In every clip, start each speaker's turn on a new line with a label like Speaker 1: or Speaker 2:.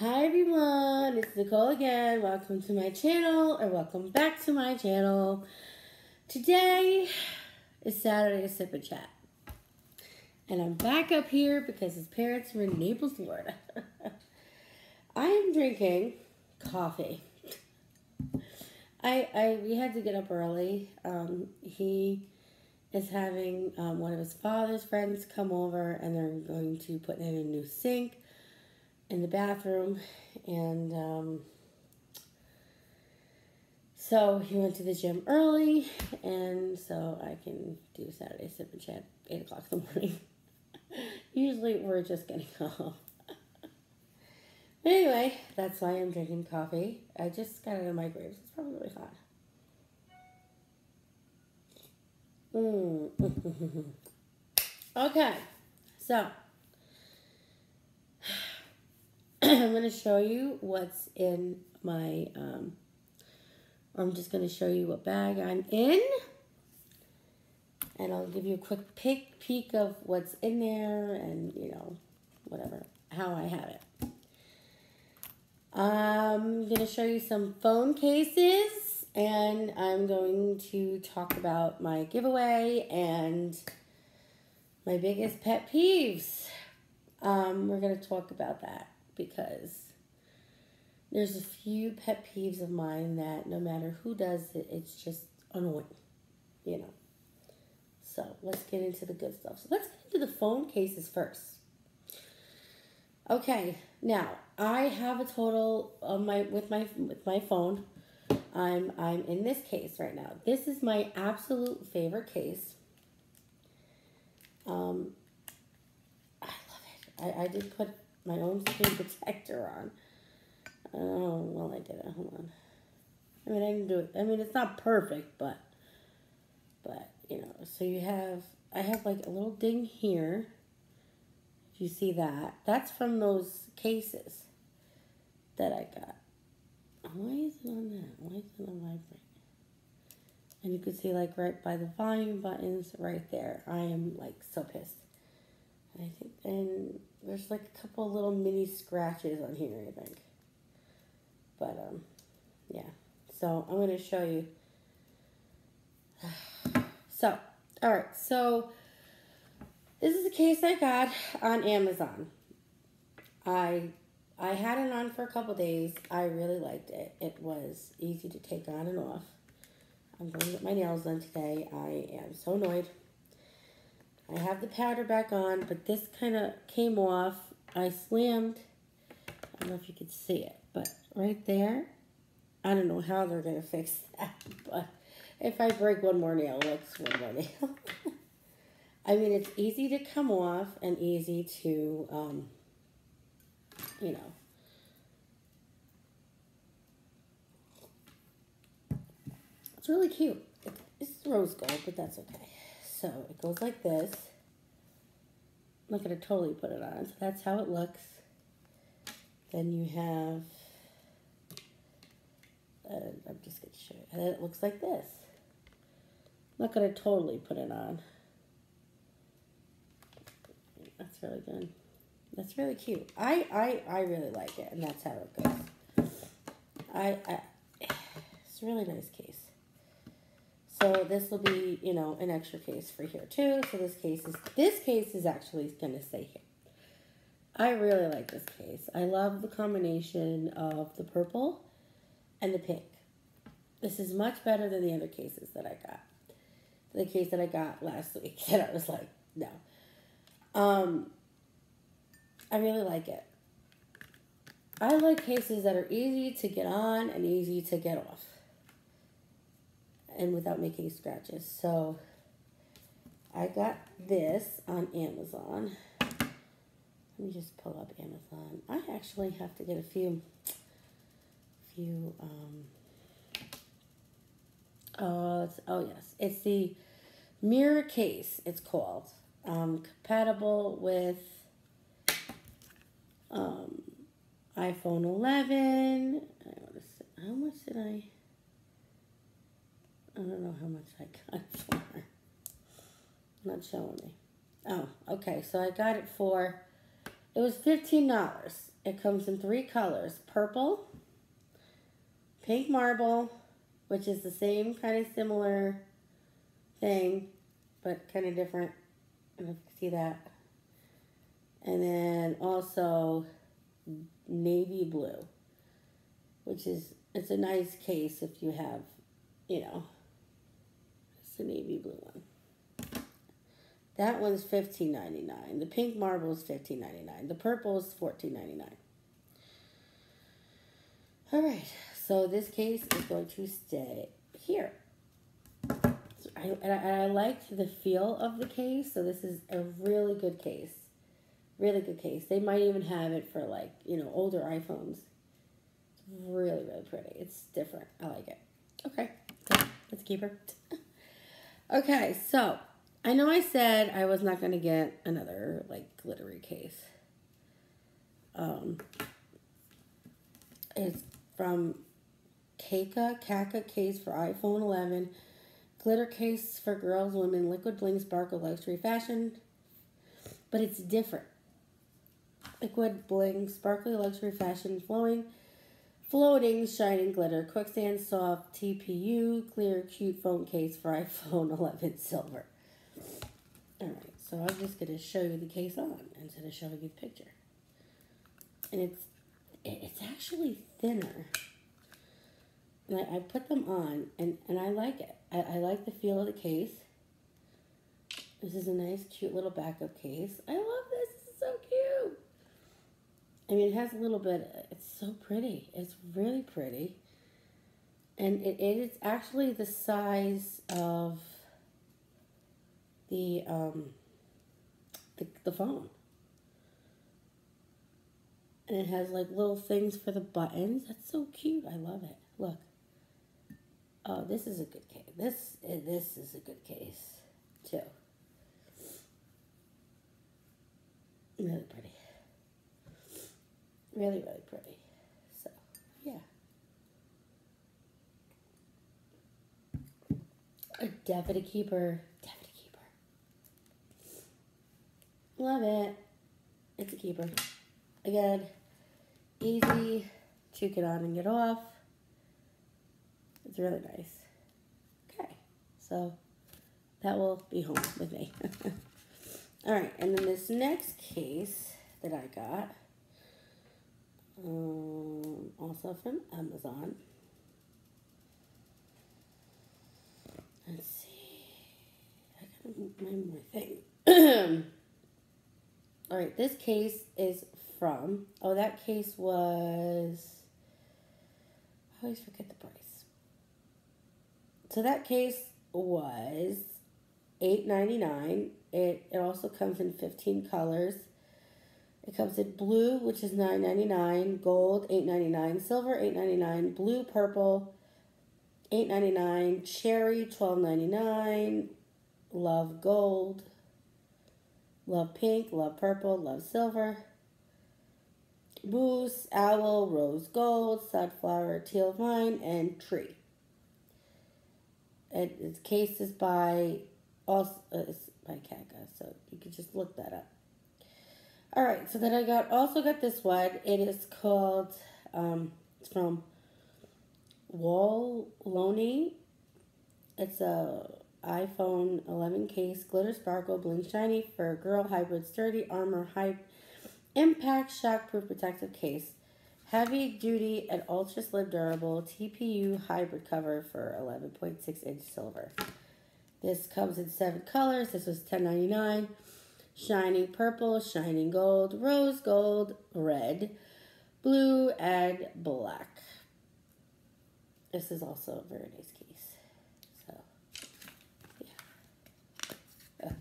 Speaker 1: Hi everyone, it's Nicole again. Welcome to my channel or welcome back to my channel. Today is Saturday Sip and Chat. And I'm back up here because his parents are in Naples, Florida. I am drinking coffee. I, I we had to get up early. Um, he is having um, one of his father's friends come over and they're going to put in a new sink in the bathroom and um, so he went to the gym early and so I can do Saturday sip and chat 8 o'clock in the morning. Usually we're just getting home. anyway, that's why I'm drinking coffee. I just got out of my microwave. It's probably really hot. Mm. okay, so I'm going to show you what's in my, um, I'm just going to show you what bag I'm in. And I'll give you a quick peek, peek of what's in there and, you know, whatever, how I have it. I'm going to show you some phone cases and I'm going to talk about my giveaway and my biggest pet peeves. Um, we're going to talk about that because there's a few pet peeves of mine that no matter who does it, it's just annoying, you know. So let's get into the good stuff. So let's get into the phone cases first. Okay, now I have a total of my with my with my phone. I'm I'm in this case right now. This is my absolute favorite case. Um, I love it. I, I did put my own screen protector on. Oh, well, I did it. Hold on. I mean, I didn't do it. I mean, it's not perfect, but, but, you know, so you have, I have like a little ding here. If you see that, that's from those cases that I got. Why is it on that? Why is it on vibrate? And you can see like right by the volume buttons right there. I am like so pissed. I think, and there's like a couple little mini scratches on here, I think. But, um, yeah. So, I'm going to show you. So, all right. So, this is a case I got on Amazon. I I had it on for a couple days. I really liked it. It was easy to take on and off. I'm going to get my nails done today. I am so annoyed. I have the powder back on, but this kind of came off. I slammed, I don't know if you could see it, but right there, I don't know how they're going to fix that, but if I break one more nail, that's one more nail. I mean, it's easy to come off and easy to, um, you know, it's really cute. It's rose gold, but that's okay. So it goes like this. I'm not going to totally put it on. So that's how it looks. Then you have, uh, I'm just going to show you. And it looks like this. I'm not going to totally put it on. That's really good. That's really cute. I, I, I really like it, and that's how it goes. I, I, it's a really nice case. So this will be, you know, an extra case for here too. So this case is, this case is actually going to stay here. I really like this case. I love the combination of the purple and the pink. This is much better than the other cases that I got. The case that I got last week that I was like, no. Um, I really like it. I like cases that are easy to get on and easy to get off and without making scratches. So I got this on Amazon. Let me just pull up Amazon. I actually have to get a few, few, um, oh, it's, oh yes, it's the mirror case, it's called. Um, compatible with um, iPhone 11. How much did I? I don't know how much I got for. Not showing me. Oh, okay. So I got it for, it was $15. it comes in three colors purple, pink marble, which is the same kind of similar thing, but kind of different. I don't know if you can see that. And then also navy blue, which is, it's a nice case if you have, you know, a navy blue one. That one's fifteen ninety nine. The pink marble is fifteen ninety nine. The purple is fourteen ninety nine. All right, so this case is going to stay here. I, and I, and I liked the feel of the case, so this is a really good case. Really good case. They might even have it for like, you know, older iPhones. It's really, really pretty. It's different. I like it. Okay, so let's keep her. okay, so I know I said I was not going to get another like glittery case. Um, it's from Kaka Kaka case for iPhone 11, glitter case for girls, women, liquid bling sparkle luxury fashion, but it's different. Liquid bling sparkly luxury fashion flowing, floating shining glitter quicksand soft TPU clear cute phone case for iPhone 11 silver. Alright, so I'm just going to show you the case on instead of showing you the picture. And it's it's actually thinner. And I, I put them on and, and I like it. I, I like the feel of the case. This is a nice cute little backup case. I love this. Is so cute. I mean, it has a little bit, it's so pretty. It's really pretty. And it, it is actually the size of the um the, the phone. And it has like little things for the buttons. That's so cute. I love it. Look. Oh, this is a good case. This this is a good case too. Really pretty. Really, really pretty. So, yeah. A definite keeper. Love it. It's a keeper. Again, easy to get on and get off. It's really nice. Okay, so that will be home with me. All right, and then this next case that I got, um, also from Amazon. Let's see. I gotta remember my thing. All right, this case is from, oh, that case was, I always forget the price. So that case was eight ninety nine. It it also comes in fifteen colors. It comes in blue, which is nine ninety nine, gold eight ninety nine, silver eight ninety nine, blue purple eight ninety nine, cherry twelve ninety nine, love gold love pink, love purple, love silver. Moose, owl, rose gold, sunflower, teal vine, and tree. And its cases by also uh, it's by Kaka, so you can just look that up. All right, so then I got also got this one. It is called um, it's from Wall Loney. It's a iPhone 11 case, glitter sparkle, bling shiny for girl hybrid sturdy armor hype impact shockproof protective case. Heavy duty and ultra slim durable TPU hybrid cover for 11.6 inch silver. This comes in seven colors. This was $10.99. Shining purple, shining gold, rose gold, red, blue, and black. This is also a very nice case. So, yeah, uh,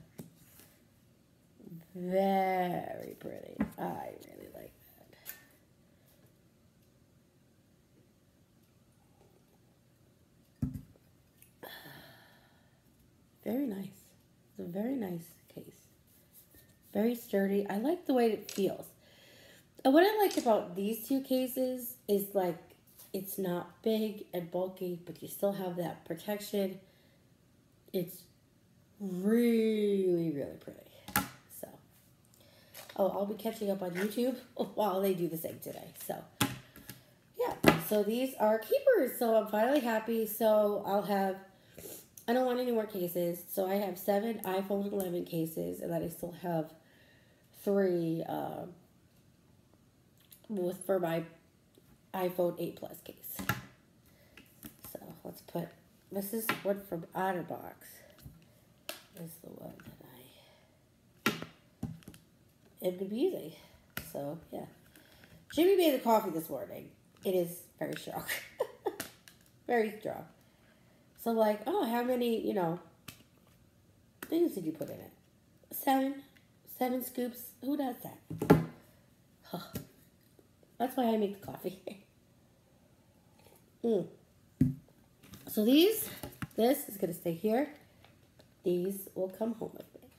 Speaker 1: Very pretty. I really like that. Very nice. It's a very nice. Very sturdy. I like the way it feels. And what I like about these two cases is like it's not big and bulky, but you still have that protection. It's really, really pretty. So, oh, I'll be catching up on YouTube while they do the same today. So, yeah. So these are keepers. So I'm finally happy. So I'll have, I don't want any more cases. So I have seven iPhone 11 cases, and then I still have three uh, with for my iPhone 8 Plus case. So let's put, this is one from OtterBox. This is the one that I am going be using. So, yeah. Jimmy made the coffee this morning. It is very strong. very strong. So, like, oh, how many, you know, things did you put in it? Seven? Seven scoops? Who does that? Huh. That's why I make the coffee. mm. So these, this is going to stay here. These will come home with me.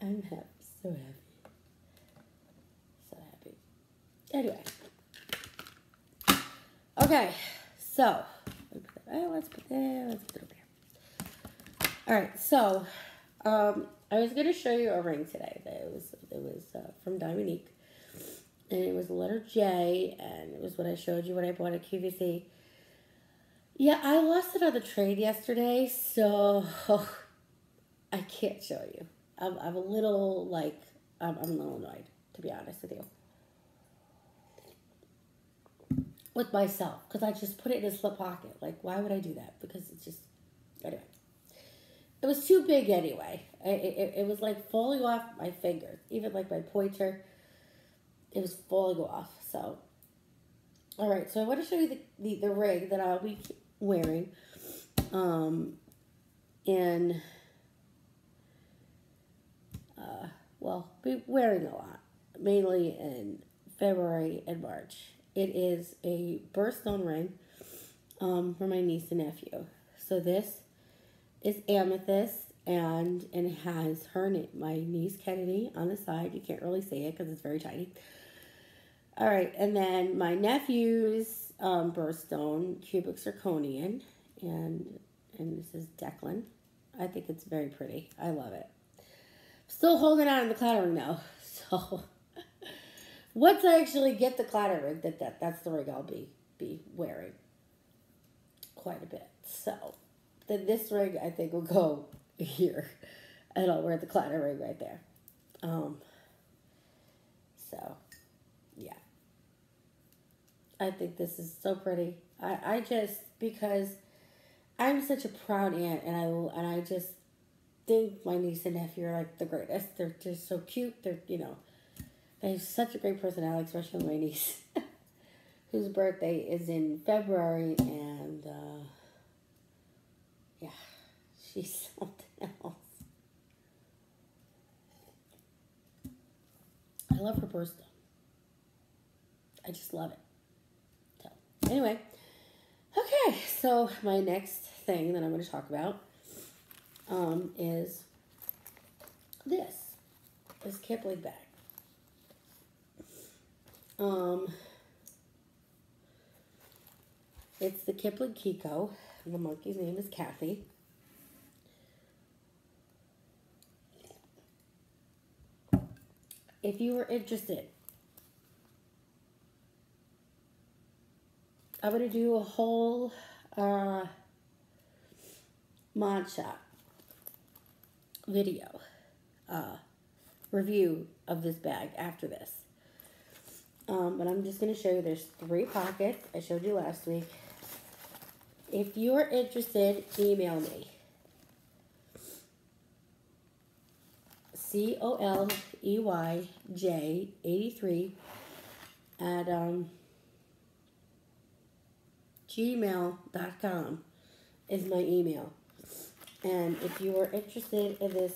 Speaker 1: I'm happy, so happy. So happy. Anyway. Okay, so, oh, let's put that, let's put it over here. All right, so, um, I was going to show you a ring today. That it was, it was uh, from Dominique and it was the letter J, and it was what I showed you when I bought at QVC. Yeah, I lost it on the trade yesterday, so I can't show you. I'm, I'm a little, like, I'm, I'm a little annoyed, to be honest with you. With myself, because I just put it in a slip pocket. Like, why would I do that? Because it's just, anyway. It was too big anyway. It, it, it was like falling off my fingers, even like my pointer it was falling off. So, all right. So I want to show you the, the, the rig that I'll be wearing. Um, in, uh, well, be wearing a lot, mainly in February and March. It is a birthstone ring um, for my niece and nephew. So this is amethyst and, it has her name, my niece Kennedy on the side. You can't really see it because it's very tiny. All right, and then my nephew's um, birthstone, cubic zirconian, and and this is Declan. I think it's very pretty. I love it. Still holding on to the clattering though. So once I actually get the clatter rig, that, that that's the rig I'll be be wearing quite a bit. So then this rig I think will go here, and I'll wear the clatter rig right there. Um. So yeah. I think this is so pretty. I, I just because I'm such a proud aunt and I and I just think my niece and nephew are like the greatest. They're just so cute. They're you know they have such a great personality, especially my niece, whose birthday is in February, and uh, yeah, she's something else. I love her birthday. I just love it. Anyway, okay, so my next thing that I'm going to talk about um, is this, this Kipling bag. Um, it's the Kipling Kiko. The monkey's name is Kathy. If you were interested I'm going to do a whole uh, mod shot video uh, review of this bag after this. Um, but I'm just going to show you there's three pockets. I showed you last week. If you're interested, email me. C O L E Y J 83 at um, gmail.com is my email. And if you are interested in this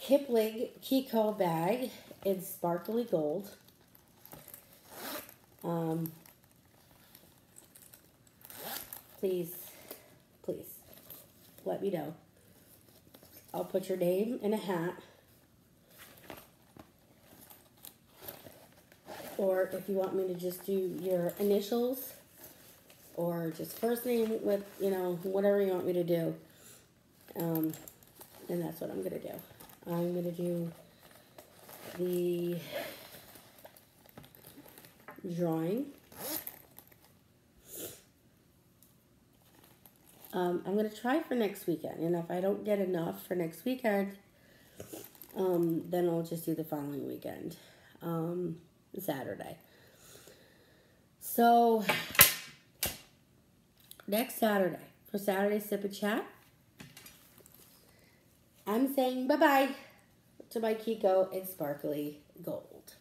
Speaker 1: Kipling Kiko bag in sparkly gold, um, please, please let me know. I'll put your name in a hat. Or if you want me to just do your initials or just first name with, you know, whatever you want me to do. Um, and that's what I'm going to do. I'm going to do the drawing. Um, I'm going to try for next weekend. And if I don't get enough for next weekend, um, then I'll just do the following weekend, um, Saturday. So, next Saturday, for Saturday Sip and Chat, I'm saying bye bye to my Kiko and Sparkly Gold.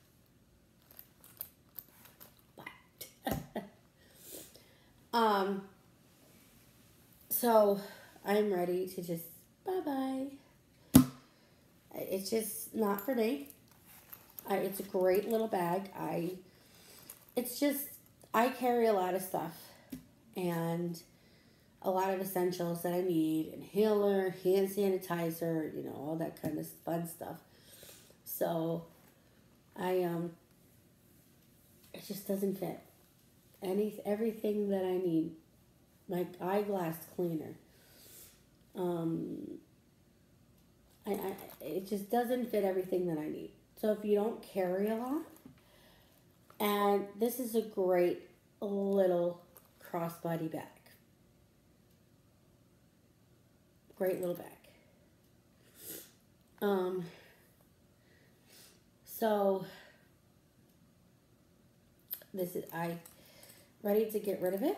Speaker 1: Bye. Um, so I'm ready to just bye bye. It's just not for me. I, it's a great little bag. I, it's just, I carry a lot of stuff and a lot of essentials that I need inhaler, hand sanitizer, you know, all that kind of fun stuff. So I um it just doesn't fit. Any everything that I need. My eyeglass cleaner. Um I, I it just doesn't fit everything that I need. So if you don't carry a lot, and this is a great little crossbody bag. Great little bag. Um, so this is I ready to get rid of it,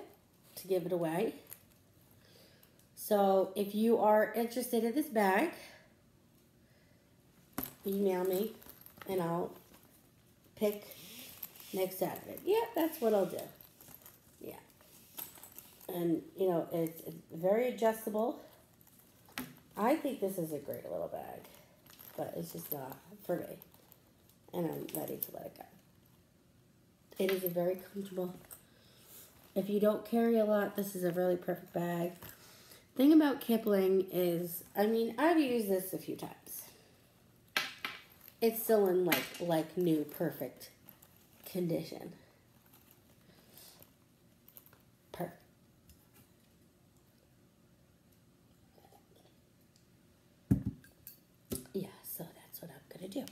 Speaker 1: to give it away. So if you are interested in this bag, email me and I'll pick next Saturday. Yeah, that's what I'll do. Yeah. And, you know, it's, it's very adjustable. I think this is a great little bag, but it's just not for me. And I'm ready to let it go. It is a very comfortable. If you don't carry a lot, this is a really perfect bag. Thing about Kipling is, I mean, I've used this a few times. It's still in like like new, perfect condition. Perfect. Yeah, so that's what I'm gonna do.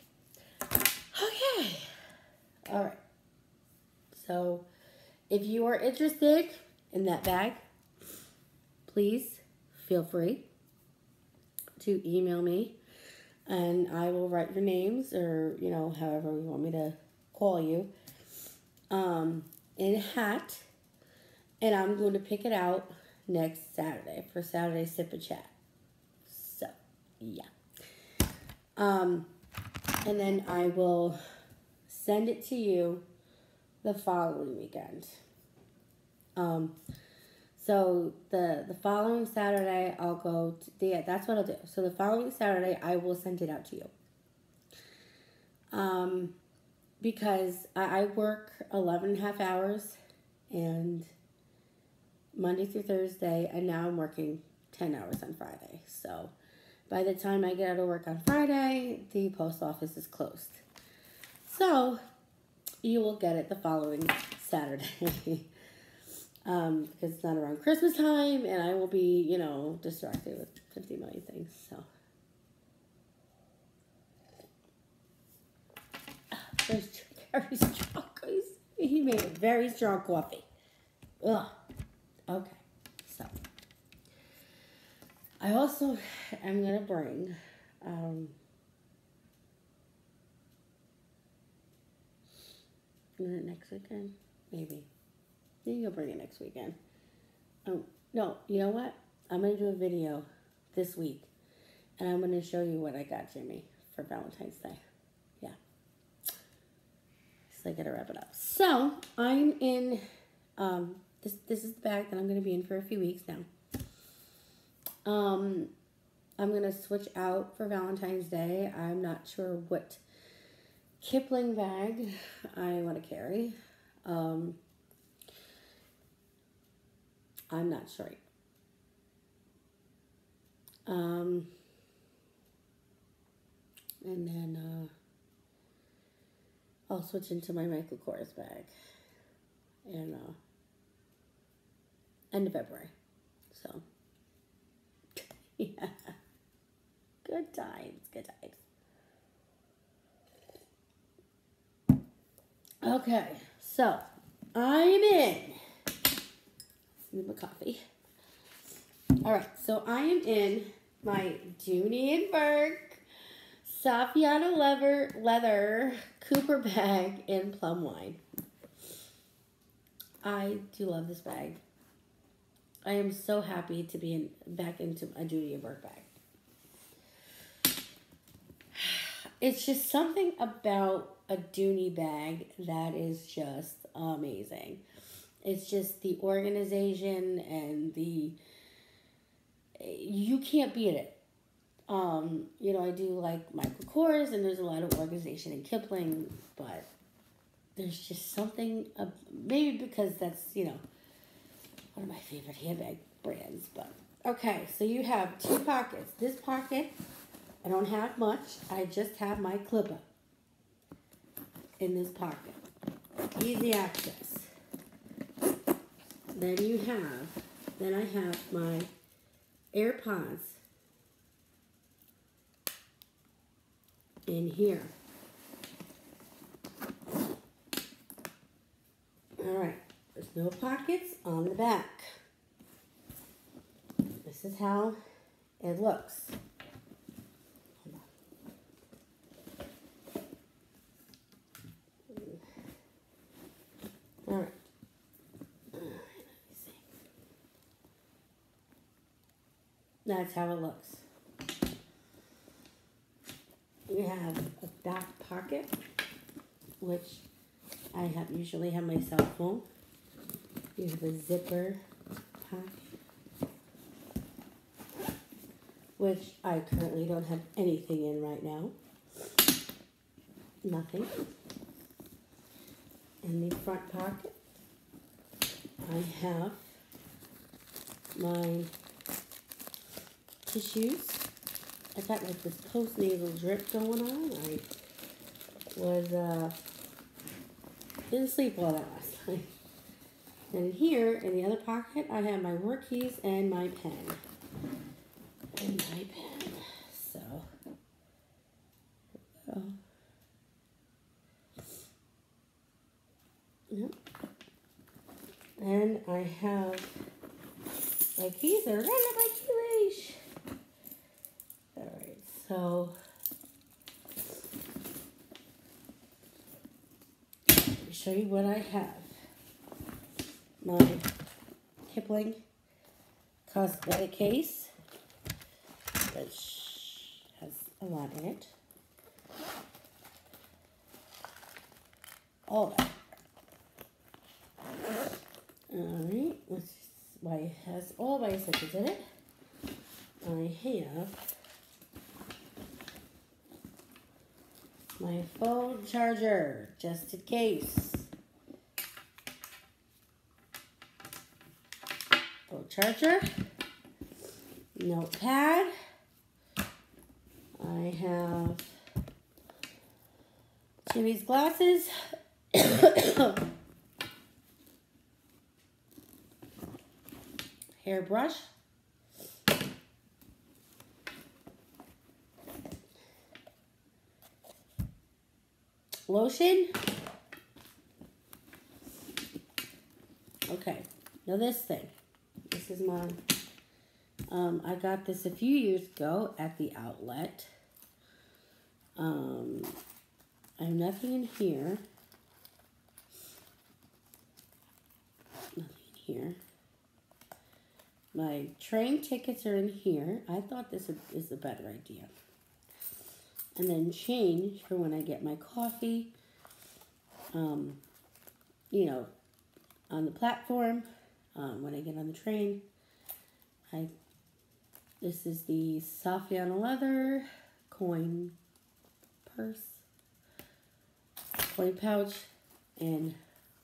Speaker 1: Okay. All right. So, if you are interested in that bag, please feel free to email me and I will write your names or, you know, however you want me to call you um, in a hat. And I'm going to pick it out next Saturday for Saturday Sip and Chat. So, yeah. Um, and then I will send it to you the following weekend. Um, so the the following Saturday I'll go to yeah, that's what I'll do. So the following Saturday I will send it out to you. Um because I, I work 11 and a half hours and Monday through Thursday and now I'm working 10 hours on Friday. So by the time I get out of work on Friday, the post office is closed. So you will get it the following Saturday. um, because it's not around Christmas time and I will be, you know, distracted with 50 million things. So. There's very strong He made a very strong coffee. Ugh. Okay. So. I also am going to um, next weekend? Maybe. Maybe you'll bring it next weekend. Oh, no, you know what? I'm going to do a video this week. And I'm going to show you what I got Jimmy for Valentine's Day. Yeah. So I got to wrap it up. So, I'm in, um, this, this is the bag that I'm going to be in for a few weeks now. Um, I'm going to switch out for Valentine's Day. I'm not sure what Kipling bag I want to carry. Um, I'm not sure. Um, and then uh, I'll switch into my Michael Kors bag in uh, end of February. So, yeah. Good times, good times. Okay, so I'm in. Need my coffee. All right, so I am in my Dooney and Bourke Saffiano leather leather Cooper bag in plum wine. I do love this bag. I am so happy to be in, back into a Dooney and Bourke bag. It's just something about a Dooney bag that is just amazing. It's just the organization and the you can't beat it. Um, you know, I do like Michael Kors and there's a lot of organization in Kipling, but there's just something uh, maybe because that's, you know, one of my favorite handbag brands, but okay, so you have two pockets. This pocket, I don't have much. I just have my clipper in this pocket. Easy access. Then you have, then I have my AirPods in here. All right, there's no pockets on the back. This is how it looks. All right. That's how it looks. We have a back pocket, which I have usually have my cell phone. You have a zipper pocket, which I currently don't have anything in right now. Nothing. In the front pocket, I have my tissues. I got like this postnasal drip going on. I was, uh, didn't sleep well that last night. And here, in the other pocket, I have my work keys and my pen. And my pen. So, oh. Yep. And I have my keys are right on my key leash. Alright, so let me show you what I have. My Kipling cosmetic case, which has a lot in it. All that. Alright, why it has all my essentials in it. I have my phone charger, just in case. Phone charger, notepad. I have Jimmy's glasses. hairbrush. Lotion. Okay, now this thing. This is my, um, I got this a few years ago at the outlet. Um, I have nothing in here. Nothing in here. My train tickets are in here. I thought this is a better idea. And then change for when I get my coffee, um, you know, on the platform, um, when I get on the train. I This is the Saffiano leather coin purse, coin pouch, in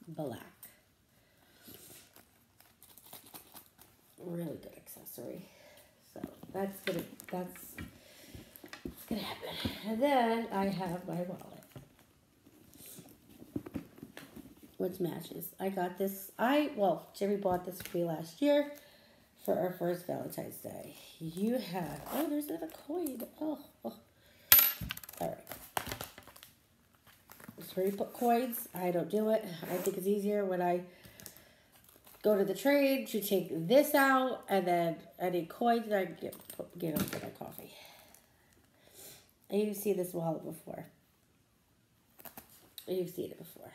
Speaker 1: black. really good accessory. So that's gonna that's gonna happen. And then I have my wallet. Which matches. I got this I well, Jimmy bought this for me last year for our first Valentine's Day. You have oh there's another coin. Oh, oh. Alright. It's put coins. I don't do it. I think it's easier when I go to the trade to take this out and then any coins that I get get them for my coffee. And you've seen this wallet before. You've seen it before.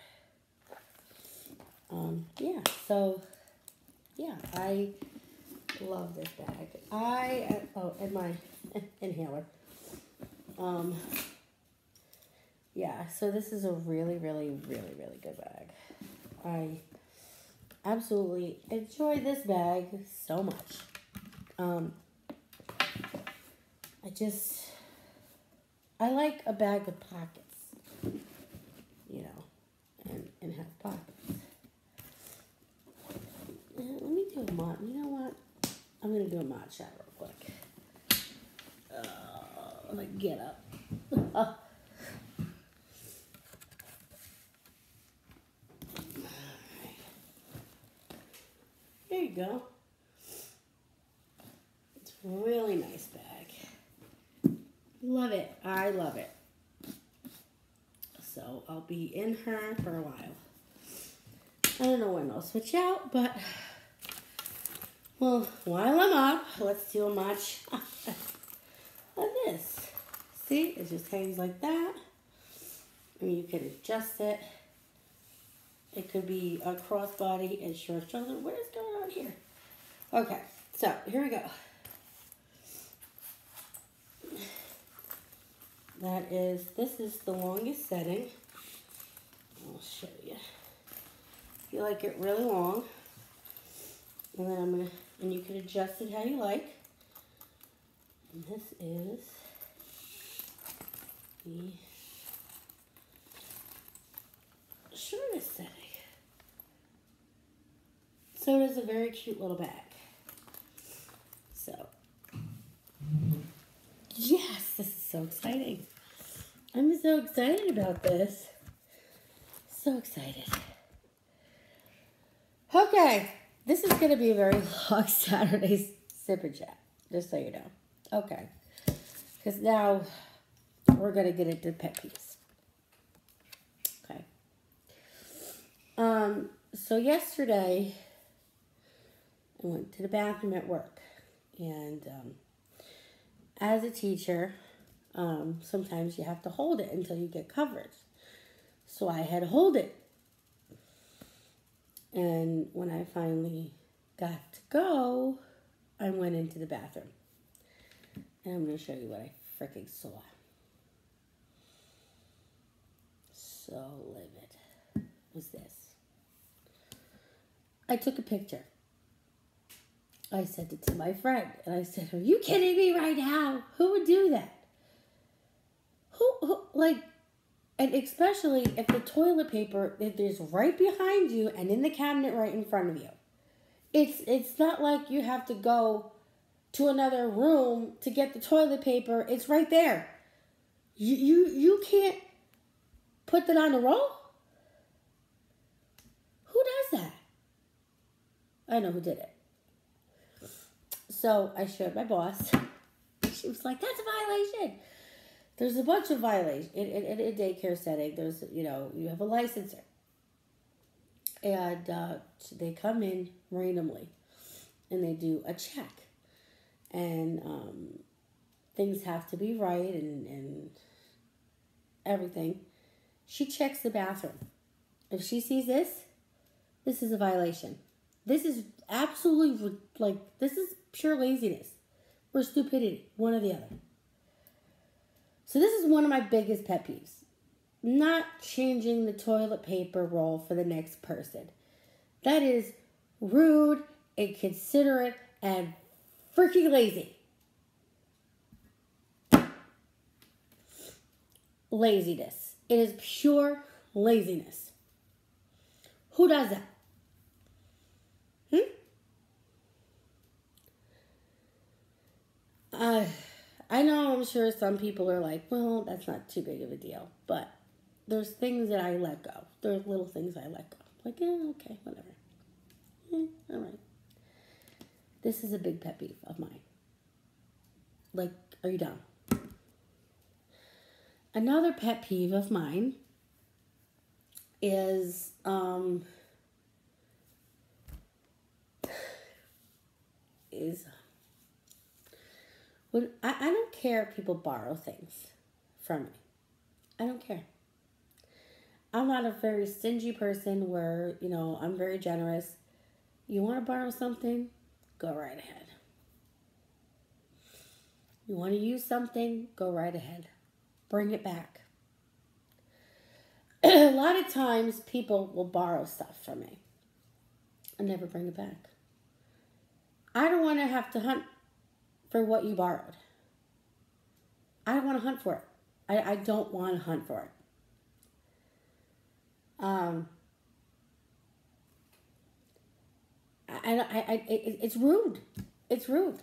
Speaker 1: Um, yeah, so yeah, I love this bag. I oh, and my inhaler. Um, yeah, so this is a really, really, really, really good bag. I absolutely enjoy this bag so much. Um, I just, I like a bag with pockets, you know, and, and have pockets. let me do a mod. You know what? I'm going to do a mod shot real quick. Uh, like, get up. There you go. It's really nice bag. Love it. I love it. So I'll be in her for a while. I don't know when I'll switch out, but well, while I'm up, let's do a match of this. See, it just hangs like that. And you can adjust it. It could be a crossbody and short shoulder. What is going on here? Okay, so here we go. That is, this is the longest setting. I'll show you. If you like it really long, and then I'm gonna, and you can adjust it how you like. And this is the shortest setting. So it is a very cute little bag. So, yes, this is so exciting. I'm so excited about this. So excited. Okay, this is going to be a very long Saturday sip and chat, just so you know. Okay, because now we're going to get into pet peeves. Okay. Um, so yesterday, went to the bathroom at work. And um, as a teacher, um, sometimes you have to hold it until you get coverage. So I had to hold it. And when I finally got to go, I went into the bathroom. And I'm going to show you what I freaking saw. So livid was this. I took a picture. I sent it to my friend and I said, Are you kidding me right now? Who would do that? Who, who like, and especially if the toilet paper is right behind you and in the cabinet right in front of you. It's it's not like you have to go to another room to get the toilet paper. It's right there. You you you can't put that on a roll. Who does that? I know who did it. So I showed my boss. She was like, "That's a violation." There's a bunch of violations in, in, in a daycare setting. There's, you know, you have a licensor, and uh, they come in randomly, and they do a check, and um, things have to be right and and everything. She checks the bathroom. If she sees this, this is a violation. This is absolutely like this is pure laziness or stupidity, one or the other. So this is one of my biggest pet peeves. Not changing the toilet paper roll for the next person. That is rude, inconsiderate, and freaking lazy. Laziness. It is pure laziness. Who does that? I know I'm sure some people are like, well, that's not too big of a deal. But there's things that I let go. There's little things I let go. Like, yeah, okay, whatever. Yeah, all right. This is a big pet peeve of mine. Like, are you done? Another pet peeve of mine is um, is I, I don't care if people borrow things from me. I don't care. I'm not a very stingy person where, you know, I'm very generous. You want to borrow something? Go right ahead. You want to use something? Go right ahead. Bring it back. a lot of times people will borrow stuff from me and never bring it back. I don't want to have to hunt for what you borrowed. I don't want to hunt for it. I, I don't want to hunt for it. Um, I, I, I, it, it's rude. It's rude.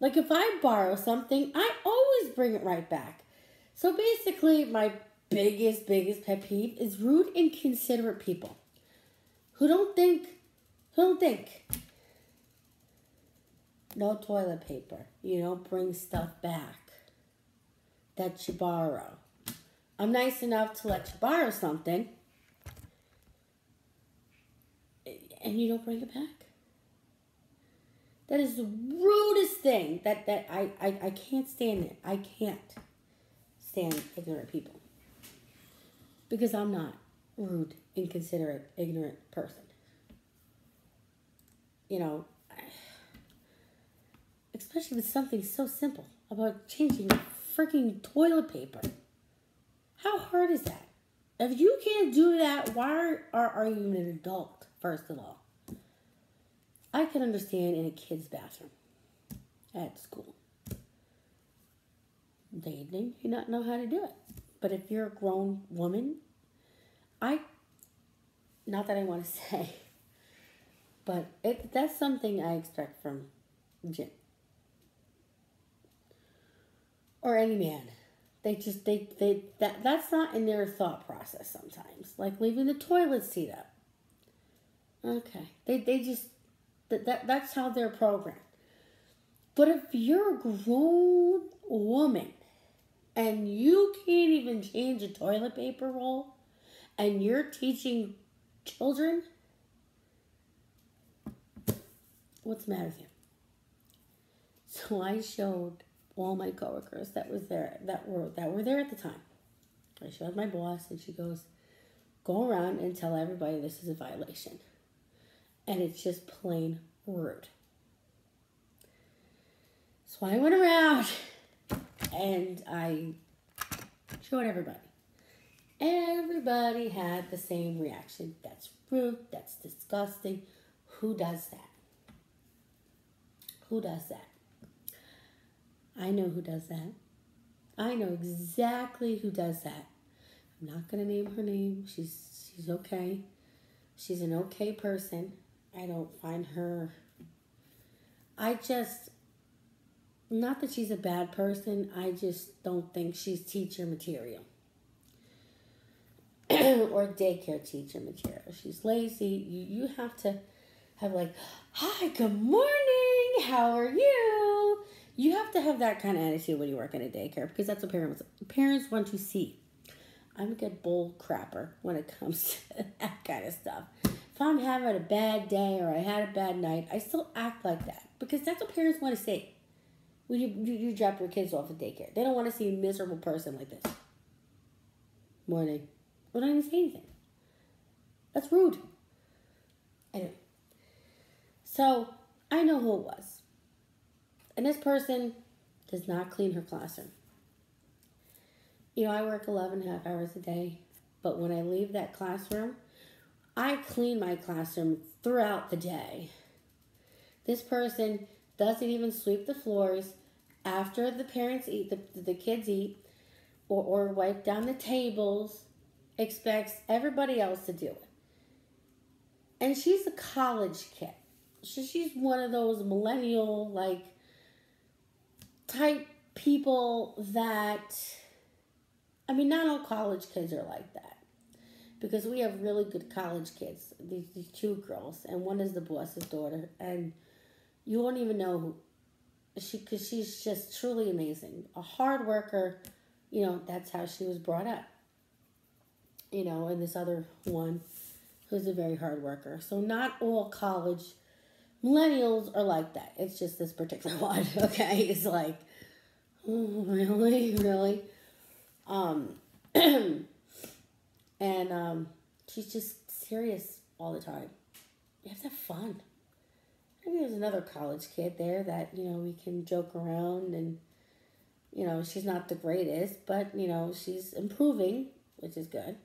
Speaker 1: Like if I borrow something, I always bring it right back. So basically, my biggest, biggest pet peeve is rude, inconsiderate people who don't think, who don't think. No toilet paper. You don't bring stuff back that you borrow. I'm nice enough to let you borrow something, and you don't bring it back. That is the rudest thing that, that I, I, I can't stand it. I can't stand ignorant people. Because I'm not rude, inconsiderate, ignorant person. You know, especially with something so simple about changing freaking toilet paper. How hard is that? If you can't do that, why are, are you an adult, first of all? I can understand in a kid's bathroom at school. They may not know how to do it. But if you're a grown woman, I, not that I want to say, but it, that's something I expect from Jim. Or any man. They just, they, they, that, that's not in their thought process sometimes. Like leaving the toilet seat up. Okay. They, they just, that, that that's how they're programmed. But if you're a grown woman and you can't even change a toilet paper roll and you're teaching children, what's the matter with you? So I showed all my coworkers that was there that were that were there at the time. I showed my boss and she goes, Go around and tell everybody this is a violation and it's just plain rude. So I went around and I showed everybody. Everybody had the same reaction. That's rude. That's disgusting. Who does that? Who does that? I know who does that. I know exactly who does that. I'm not gonna name her name. She's she's okay. She's an okay person. I don't find her. I just. Not that she's a bad person, I just don't think she's teacher material. or daycare teacher material. She's lazy. You, you have to have, like, hi, good morning, how are you? You have to have that kind of attitude when you work in a daycare because that's what parents parents want to see. I'm a good bull crapper when it comes to that kind of stuff if I'm having a bad day or I had a bad night, I still act like that because that's what parents want to see when you, you, you drop your kids off at daycare. They don't want to see a miserable person like this. Morning. We don't even say anything. That's rude. Anyway. So, I know who it was. And this person does not clean her classroom. You know, I work 11 and a half hours a day, but when I leave that classroom, I clean my classroom throughout the day. This person doesn't even sweep the floors after the parents eat, the, the kids eat, or, or wipe down the tables, expects everybody else to do it. And she's a college kid. So she's one of those millennial, like, type people that, I mean, not all college kids are like that because we have really good college kids. These, these two girls, and one is the boss's daughter, and you won't even know who she because she's just truly amazing. A hard worker, you know. That's how she was brought up. you know, and this other one who's a very hard worker. So not all college millennials are like that. It's just this particular one, okay? It's like, really, really. Um, and um, she's just serious all the time. You have to have fun. Maybe there's another college kid there that you know we can joke around and you know she's not the greatest, but you know she's improving, which is good.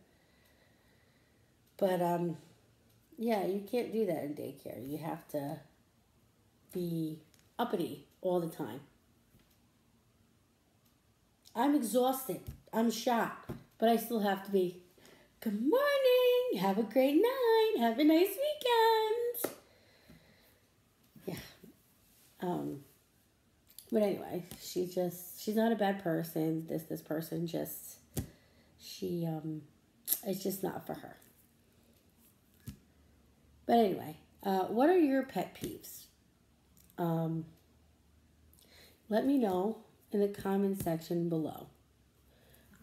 Speaker 1: But um, yeah, you can't do that in daycare. You have to be uppity all the time. I'm exhausted. I'm shot. But I still have to be, good morning. Have a great night. Have a nice weekend. Yeah. Um, but anyway, she just, she's not a bad person. This, this person just, she, um, it's just not for her. But anyway, uh, what are your pet peeves? Um, let me know in the comment section below.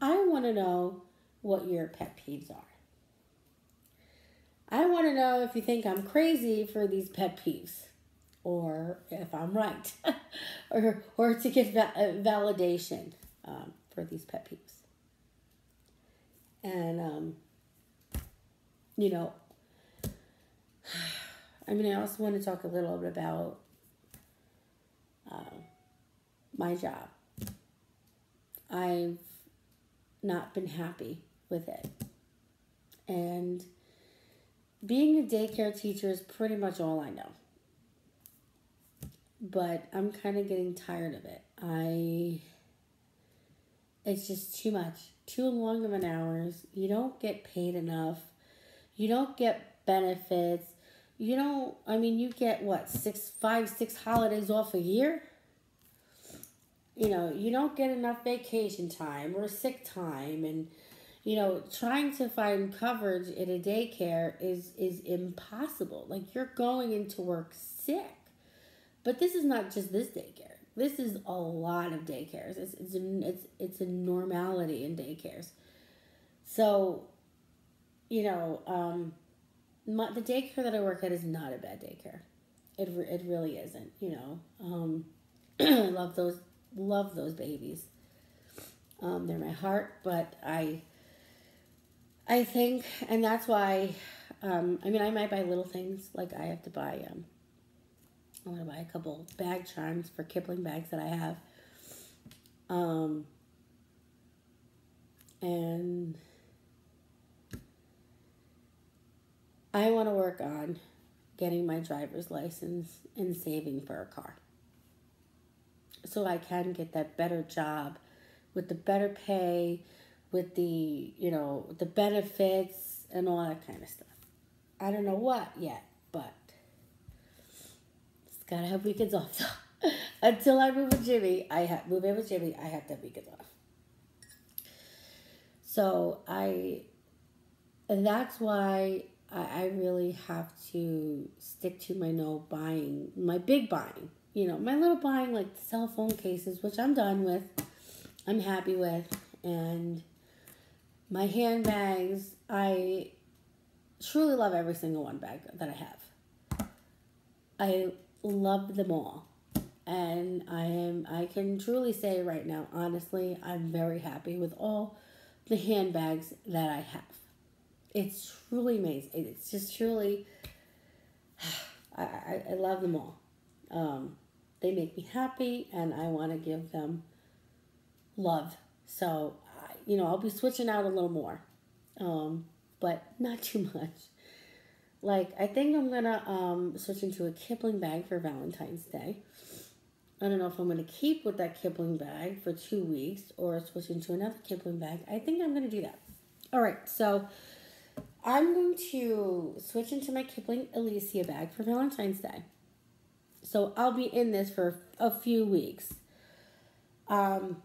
Speaker 1: I want to know what your pet peeves are. I want to know if you think I'm crazy for these pet peeves or if I'm right or, or to get va- uh, validation um, for these pet peeves. And, um, you know, I mean, I also want to talk a little bit about uh, my job. I've not been happy with it. And being a daycare teacher is pretty much all I know. But I'm kind of getting tired of it. I it's just too much. Too long of an hours. You don't get paid enough. You don't get benefits. You don't I mean you get what, six five, six holidays off a year? You know, you don't get enough vacation time or sick time and you know, trying to find coverage in a daycare is is impossible. Like you're going into work sick. But this is not just this daycare. This is a lot of daycares. It's it's a, it's it's a normality in daycares. So, you know, um, my, the daycare that I work at is not a bad daycare. It it really isn't. You know, um, I love those love those babies. Um, they're my heart, but I, I think, and that's why, um, I mean, I might buy little things like I have to buy. Um, I want to buy a couple bag charms for Kipling bags that I have. Um, and I want to work on getting my driver's license and saving for a car so I can get that better job with the better pay, with the, you know, the benefits and all that kind of stuff. I don't know what yet, but just gotta have weekends off. Until I move with Jimmy, I have move in with Jimmy, I have to have weekends off. So I and that's why I, I really have to stick to my no buying, my big buying you know, my little buying like cell phone cases, which I'm done with, I'm happy with, and my handbags, I truly love every single one bag that I have. I love them all. And I am I can truly say right now, honestly, I'm very happy with all the handbags that I have. It's truly amazing. It's just truly I, I, love them all. Um, they make me happy, and I want to give them love. So, you know, I'll be switching out a little more, um, but not too much. Like, I think I'm gonna um, switch into a Kipling bag for Valentine's Day. I don't know if I'm gonna keep with that Kipling bag for two weeks or switch into another Kipling bag. I think I'm gonna do that. All right, so I'm going to switch into my Kipling Alicia bag for Valentine's Day. So I'll be in this for a few weeks. Um,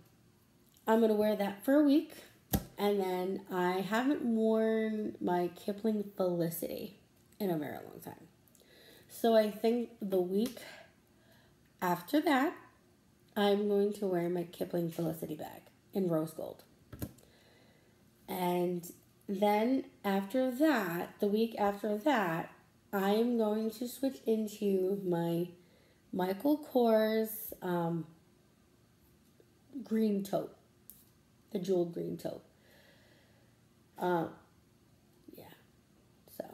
Speaker 1: I'm going to wear that for a week. And then I haven't worn my Kipling Felicity in a very long time. So I think the week after that, I'm going to wear my Kipling Felicity bag in rose gold. And then after that, the week after that, I am going to switch into my Michael Kors um, green taupe, the jewel green taupe. Um, yeah, so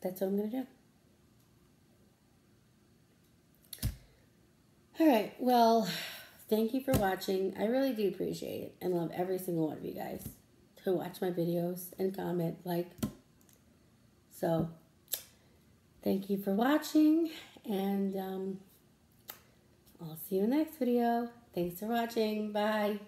Speaker 1: that's what I'm gonna do. All right, well, thank you for watching. I really do appreciate it and love every single one of you guys who watch my videos and comment, like. So, thank you for watching, and um, I'll see you in the next video. Thanks for watching. Bye.